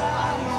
Yes.